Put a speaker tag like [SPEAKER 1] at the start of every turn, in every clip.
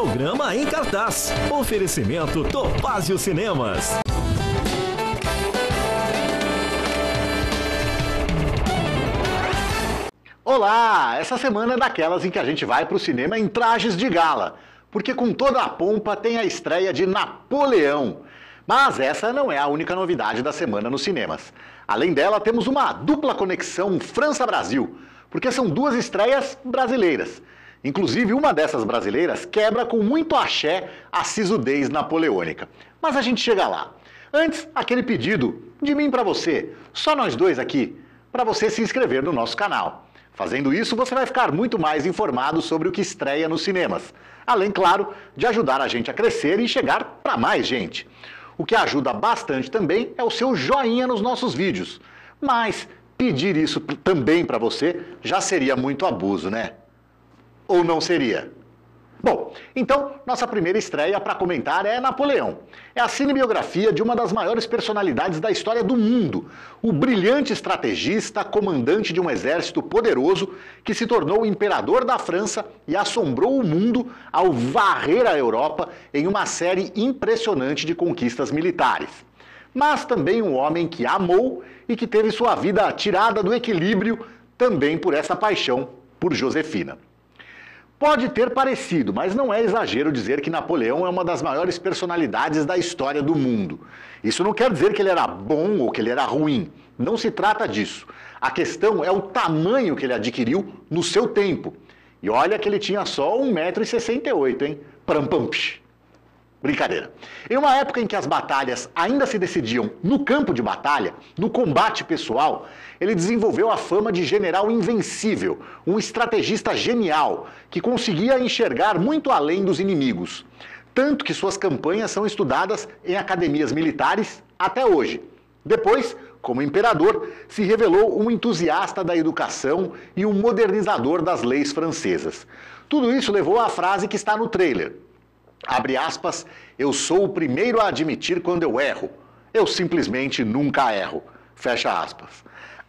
[SPEAKER 1] Programa em cartaz. Oferecimento Topázio Cinemas.
[SPEAKER 2] Olá! Essa semana é daquelas em que a gente vai para o cinema em trajes de gala, porque com toda a pompa tem a estreia de Napoleão. Mas essa não é a única novidade da semana nos cinemas. Além dela, temos uma dupla conexão França-Brasil, porque são duas estreias brasileiras. Inclusive, uma dessas brasileiras quebra com muito axé a sisudez napoleônica. Mas a gente chega lá. Antes, aquele pedido de mim para você, só nós dois aqui, para você se inscrever no nosso canal. Fazendo isso, você vai ficar muito mais informado sobre o que estreia nos cinemas. Além, claro, de ajudar a gente a crescer e chegar para mais gente. O que ajuda bastante também é o seu joinha nos nossos vídeos. Mas pedir isso também para você já seria muito abuso, né? Ou não seria? Bom, então nossa primeira estreia para comentar é Napoleão. É a cinebiografia de uma das maiores personalidades da história do mundo, o brilhante estrategista, comandante de um exército poderoso que se tornou imperador da França e assombrou o mundo ao varrer a Europa em uma série impressionante de conquistas militares. Mas também um homem que amou e que teve sua vida tirada do equilíbrio também por essa paixão por Josefina. Pode ter parecido, mas não é exagero dizer que Napoleão é uma das maiores personalidades da história do mundo. Isso não quer dizer que ele era bom ou que ele era ruim. Não se trata disso. A questão é o tamanho que ele adquiriu no seu tempo. E olha que ele tinha só 1,68m, hein? Prampampsh. Brincadeira. Em uma época em que as batalhas ainda se decidiam no campo de batalha, no combate pessoal, ele desenvolveu a fama de general invencível, um estrategista genial que conseguia enxergar muito além dos inimigos. Tanto que suas campanhas são estudadas em academias militares até hoje. Depois, como imperador, se revelou um entusiasta da educação e um modernizador das leis francesas. Tudo isso levou à frase que está no trailer Abre aspas, eu sou o primeiro a admitir quando eu erro. Eu simplesmente nunca erro. Fecha aspas.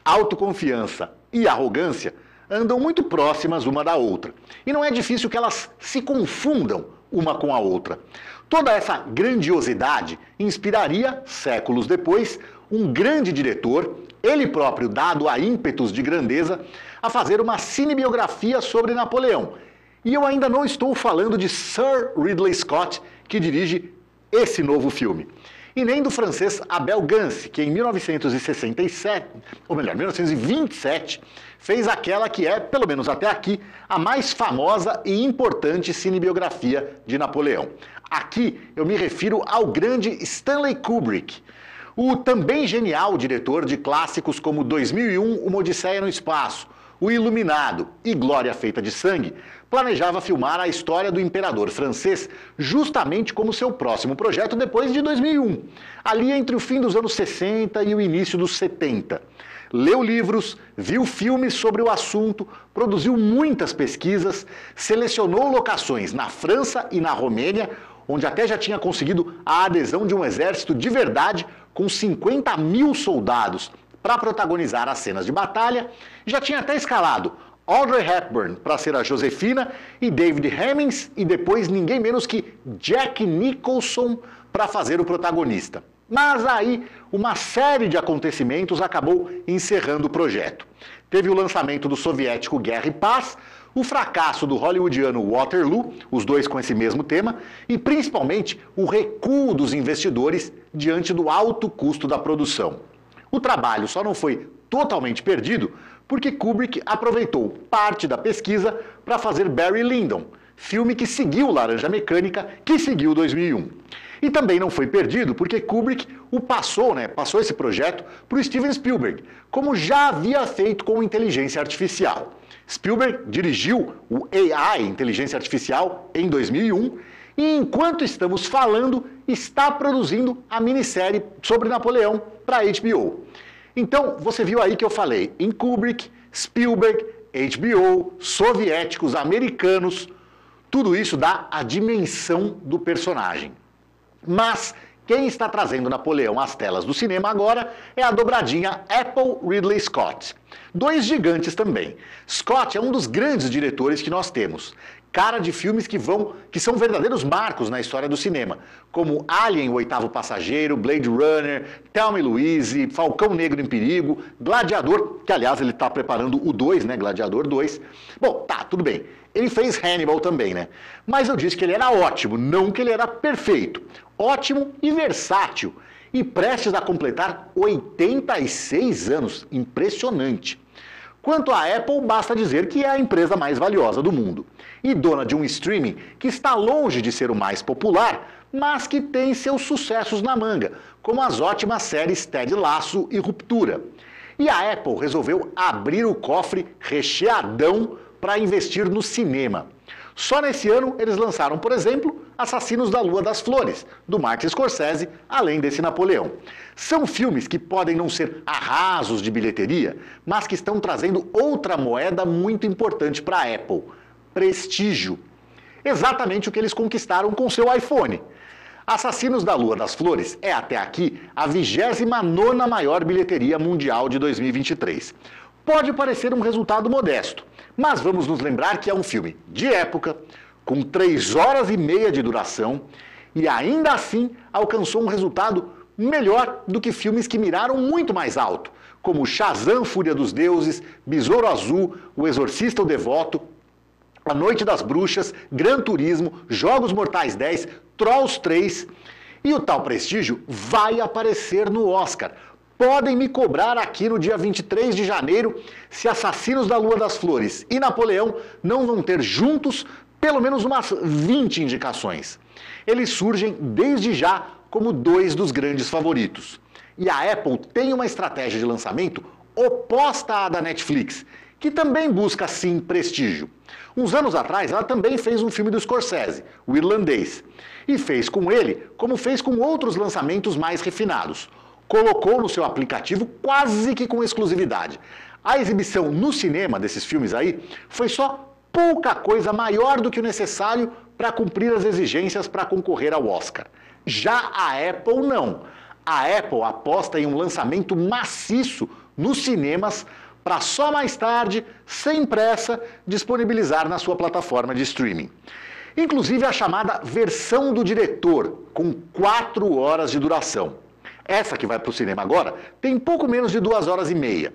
[SPEAKER 2] Autoconfiança e arrogância andam muito próximas uma da outra. E não é difícil que elas se confundam uma com a outra. Toda essa grandiosidade inspiraria, séculos depois, um grande diretor, ele próprio dado a ímpetos de grandeza, a fazer uma cinebiografia sobre Napoleão e eu ainda não estou falando de Sir Ridley Scott, que dirige esse novo filme. E nem do francês Abel Gance, que em 1967, ou melhor, 1927, fez aquela que é, pelo menos até aqui, a mais famosa e importante cinebiografia de Napoleão. Aqui eu me refiro ao grande Stanley Kubrick, o também genial diretor de clássicos como 2001, Uma Odisseia no Espaço, O Iluminado e Glória Feita de Sangue, planejava filmar a história do imperador francês justamente como seu próximo projeto depois de 2001, ali entre o fim dos anos 60 e o início dos 70. Leu livros, viu filmes sobre o assunto, produziu muitas pesquisas, selecionou locações na França e na Romênia, onde até já tinha conseguido a adesão de um exército de verdade com 50 mil soldados para protagonizar as cenas de batalha, já tinha até escalado Audrey Hepburn para ser a Josefina e David Hemmings e depois ninguém menos que Jack Nicholson para fazer o protagonista. Mas aí uma série de acontecimentos acabou encerrando o projeto. Teve o lançamento do soviético Guerra e Paz, o fracasso do hollywoodiano Waterloo, os dois com esse mesmo tema, e principalmente o recuo dos investidores diante do alto custo da produção. O trabalho só não foi totalmente perdido porque Kubrick aproveitou parte da pesquisa para fazer Barry Lyndon, filme que seguiu Laranja Mecânica, que seguiu 2001. E também não foi perdido porque Kubrick o passou, né, passou esse projeto para o Steven Spielberg, como já havia feito com inteligência artificial. Spielberg dirigiu o AI, Inteligência Artificial, em 2001 e enquanto estamos falando, está produzindo a minissérie sobre Napoleão para HBO. Então, você viu aí que eu falei em Kubrick, Spielberg, HBO, soviéticos, americanos, tudo isso dá a dimensão do personagem. Mas quem está trazendo Napoleão às telas do cinema agora é a dobradinha Apple Ridley Scott. Dois gigantes também. Scott é um dos grandes diretores que nós temos. Cara de filmes que vão, que são verdadeiros marcos na história do cinema, como Alien, o oitavo passageiro, Blade Runner, Thelma e Louise, Falcão Negro em Perigo, Gladiador, que aliás ele está preparando o 2, né, Gladiador 2. Bom, tá, tudo bem. Ele fez Hannibal também, né? Mas eu disse que ele era ótimo, não que ele era perfeito. Ótimo e versátil. E prestes a completar 86 anos. Impressionante. Quanto à Apple, basta dizer que é a empresa mais valiosa do mundo. E dona de um streaming que está longe de ser o mais popular, mas que tem seus sucessos na manga, como as ótimas séries Ted Laço e Ruptura. E a Apple resolveu abrir o cofre recheadão para investir no cinema. Só nesse ano eles lançaram, por exemplo, Assassinos da Lua das Flores, do Martin Scorsese, além desse Napoleão. São filmes que podem não ser arrasos de bilheteria, mas que estão trazendo outra moeda muito importante para a Apple: prestígio. Exatamente o que eles conquistaram com seu iPhone. Assassinos da Lua das Flores é até aqui a 29 maior bilheteria mundial de 2023. Pode parecer um resultado modesto, mas vamos nos lembrar que é um filme de época, com três horas e meia de duração, e ainda assim alcançou um resultado melhor do que filmes que miraram muito mais alto, como Shazam, Fúria dos Deuses, Besouro Azul, O Exorcista o Devoto, A Noite das Bruxas, Gran Turismo, Jogos Mortais 10, Trolls 3. E o tal prestígio vai aparecer no Oscar, podem me cobrar aqui no dia 23 de janeiro se Assassinos da Lua das Flores e Napoleão não vão ter juntos pelo menos umas 20 indicações. Eles surgem desde já como dois dos grandes favoritos. E a Apple tem uma estratégia de lançamento oposta à da Netflix, que também busca sim prestígio. Uns anos atrás, ela também fez um filme do Scorsese, O Irlandês, e fez com ele como fez com outros lançamentos mais refinados colocou no seu aplicativo quase que com exclusividade. A exibição no cinema desses filmes aí foi só pouca coisa maior do que o necessário para cumprir as exigências para concorrer ao Oscar. Já a Apple não. A Apple aposta em um lançamento maciço nos cinemas para só mais tarde, sem pressa, disponibilizar na sua plataforma de streaming. Inclusive a chamada versão do diretor, com quatro horas de duração. Essa que vai para o cinema agora tem pouco menos de duas horas e meia.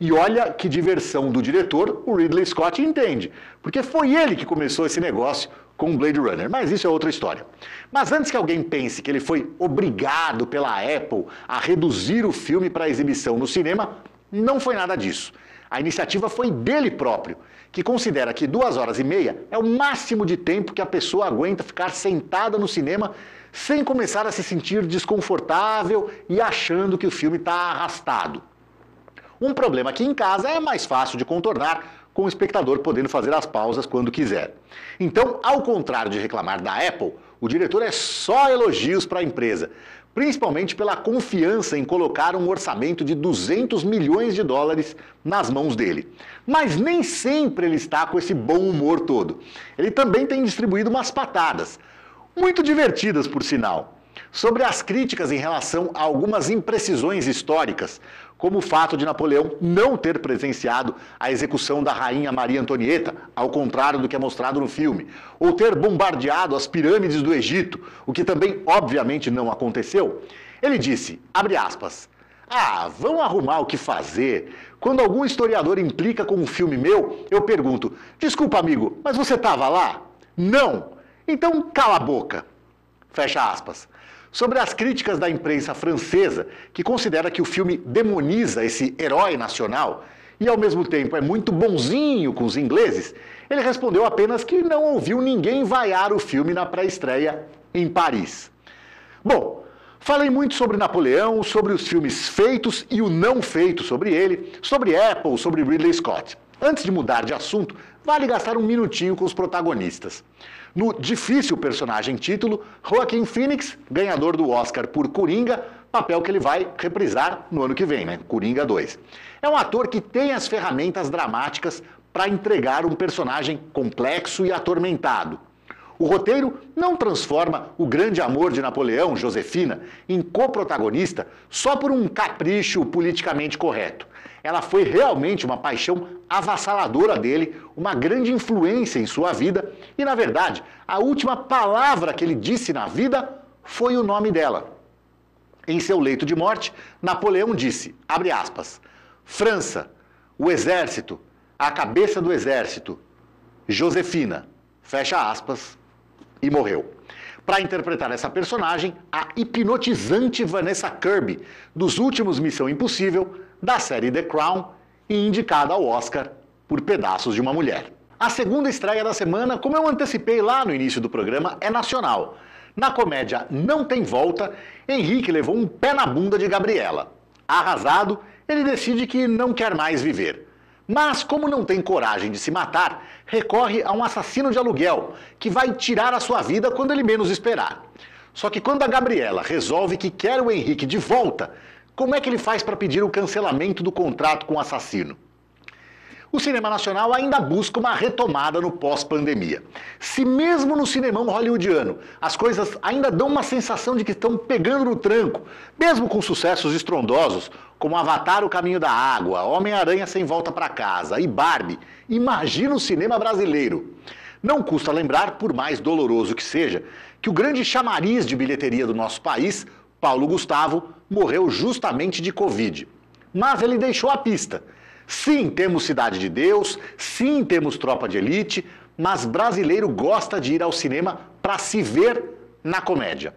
[SPEAKER 2] E olha que diversão do diretor o Ridley Scott entende, porque foi ele que começou esse negócio com Blade Runner, mas isso é outra história. Mas antes que alguém pense que ele foi obrigado pela Apple a reduzir o filme para exibição no cinema, não foi nada disso. A iniciativa foi dele próprio, que considera que duas horas e meia é o máximo de tempo que a pessoa aguenta ficar sentada no cinema sem começar a se sentir desconfortável e achando que o filme está arrastado. Um problema que em casa é mais fácil de contornar, com o espectador podendo fazer as pausas quando quiser. Então, ao contrário de reclamar da Apple, o diretor é só elogios para a empresa, principalmente pela confiança em colocar um orçamento de 200 milhões de dólares nas mãos dele. Mas nem sempre ele está com esse bom humor todo. Ele também tem distribuído umas patadas muito divertidas, por sinal, sobre as críticas em relação a algumas imprecisões históricas, como o fato de Napoleão não ter presenciado a execução da rainha Maria Antonieta, ao contrário do que é mostrado no filme, ou ter bombardeado as pirâmides do Egito, o que também obviamente não aconteceu. Ele disse, abre aspas, ah, vão arrumar o que fazer. Quando algum historiador implica com um filme meu, eu pergunto: desculpa, amigo, mas você estava lá? Não! Então, cala a boca. Fecha aspas. Sobre as críticas da imprensa francesa, que considera que o filme demoniza esse herói nacional e ao mesmo tempo é muito bonzinho com os ingleses, ele respondeu apenas que não ouviu ninguém vaiar o filme na pré-estreia em Paris. Bom, falei muito sobre Napoleão, sobre os filmes feitos e o não feito sobre ele, sobre Apple, sobre Ridley Scott. Antes de mudar de assunto, vale gastar um minutinho com os protagonistas. No difícil personagem título, Joaquim Phoenix, ganhador do Oscar por Coringa, papel que ele vai reprisar no ano que vem, né? Coringa 2. É um ator que tem as ferramentas dramáticas para entregar um personagem complexo e atormentado. O roteiro não transforma o grande amor de Napoleão, Josefina, em coprotagonista só por um capricho politicamente correto. Ela foi realmente uma paixão avassaladora dele, uma grande influência em sua vida e, na verdade, a última palavra que ele disse na vida foi o nome dela. Em seu leito de morte, Napoleão disse, abre aspas, França, o exército, a cabeça do exército, Josefina, fecha aspas, e morreu. Para interpretar essa personagem, a hipnotizante Vanessa Kirby, dos últimos Missão Impossível, da série The Crown e indicada ao Oscar por Pedaços de uma Mulher. A segunda estreia da semana, como eu antecipei lá no início do programa, é nacional. Na comédia Não Tem Volta, Henrique levou um pé na bunda de Gabriela. Arrasado, ele decide que não quer mais viver. Mas, como não tem coragem de se matar, recorre a um assassino de aluguel, que vai tirar a sua vida quando ele menos esperar. Só que quando a Gabriela resolve que quer o Henrique de volta, como é que ele faz para pedir o cancelamento do contrato com o assassino? o cinema nacional ainda busca uma retomada no pós-pandemia. Se mesmo no cinemão hollywoodiano as coisas ainda dão uma sensação de que estão pegando no tranco, mesmo com sucessos estrondosos, como Avatar O Caminho da Água, Homem-Aranha Sem Volta para Casa e Barbie, imagina o cinema brasileiro. Não custa lembrar, por mais doloroso que seja, que o grande chamariz de bilheteria do nosso país, Paulo Gustavo, morreu justamente de Covid. Mas ele deixou a pista Sim, temos Cidade de Deus, sim, temos Tropa de Elite, mas brasileiro gosta de ir ao cinema para se ver na comédia.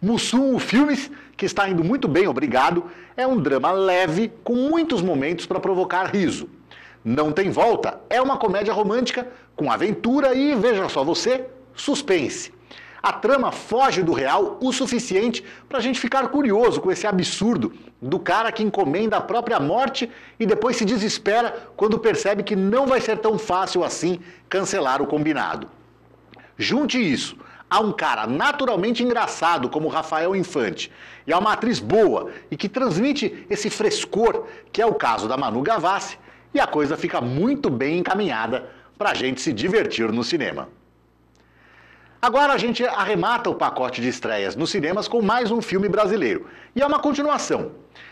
[SPEAKER 2] Mussum Filmes, que está indo muito bem, obrigado, é um drama leve com muitos momentos para provocar riso. Não Tem Volta é uma comédia romântica com aventura e, veja só você, suspense. A trama foge do real o suficiente para a gente ficar curioso com esse absurdo do cara que encomenda a própria morte e depois se desespera quando percebe que não vai ser tão fácil assim cancelar o combinado. Junte isso a um cara naturalmente engraçado como Rafael Infante e a uma atriz boa e que transmite esse frescor, que é o caso da Manu Gavassi, e a coisa fica muito bem encaminhada para a gente se divertir no cinema. Agora a gente arremata o pacote de estreias nos cinemas com mais um filme brasileiro. E é uma continuação.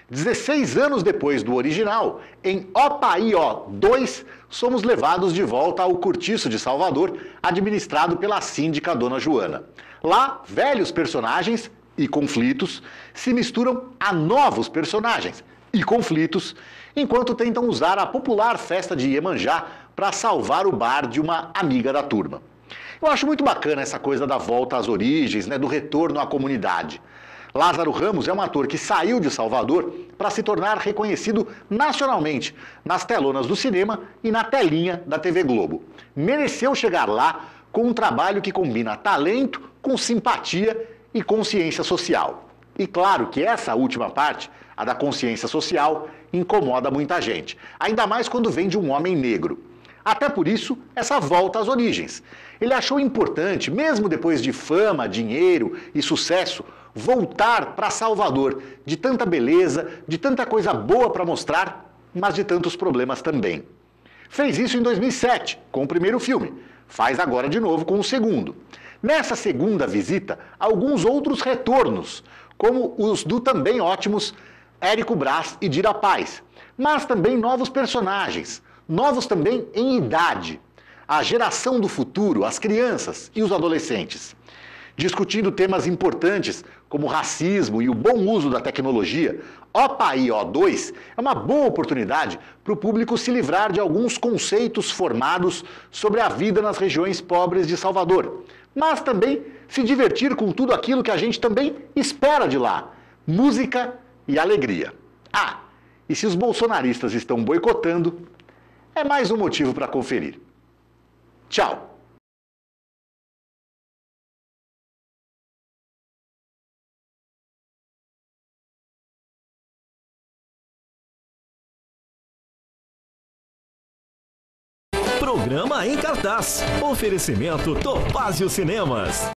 [SPEAKER 2] 16 anos depois do original, em Opaió 2, somos levados de volta ao Curtiço de Salvador, administrado pela síndica Dona Joana. Lá, velhos personagens e conflitos se misturam a novos personagens e conflitos, enquanto tentam usar a popular festa de Iemanjá para salvar o bar de uma amiga da turma. Eu acho muito bacana essa coisa da volta às origens, né, do retorno à comunidade. Lázaro Ramos é um ator que saiu de Salvador para se tornar reconhecido nacionalmente nas telonas do cinema e na telinha da TV Globo. Mereceu chegar lá com um trabalho que combina talento com simpatia e consciência social. E claro que essa última parte, a da consciência social, incomoda muita gente, ainda mais quando vem de um homem negro. Até por isso, essa volta às origens. Ele achou importante, mesmo depois de fama, dinheiro e sucesso, voltar para Salvador, de tanta beleza, de tanta coisa boa para mostrar, mas de tantos problemas também. Fez isso em 2007, com o primeiro filme. Faz agora de novo com o segundo. Nessa segunda visita, alguns outros retornos, como os do também ótimos Érico Brás e Dira Paz, mas também novos personagens, novos também em idade, a geração do futuro, as crianças e os adolescentes. Discutindo temas importantes como racismo e o bom uso da tecnologia, OPAI O2 é uma boa oportunidade para o público se livrar de alguns conceitos formados sobre a vida nas regiões pobres de Salvador, mas também se divertir com tudo aquilo que a gente também espera de lá: música e alegria. Ah, e se os bolsonaristas estão boicotando, é mais um motivo para conferir. Tchau!
[SPEAKER 1] Programa em cartaz. Oferecimento Topázio Cinemas.